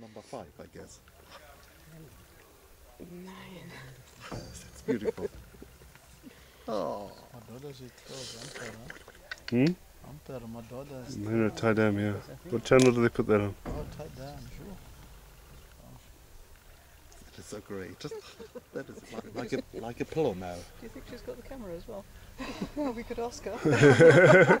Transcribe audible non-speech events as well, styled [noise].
number five, I guess. Nine. That's beautiful. [laughs] Oh, My daughter, she throws umpire, Hmm? huh? My daughter. is- They're tie down, yeah. What channel do they put that on? Oh, tight down, sure. that is so great. that is like, like a like a pillow now. Do you think she's got the camera as well? well, [laughs] [laughs] we could ask her.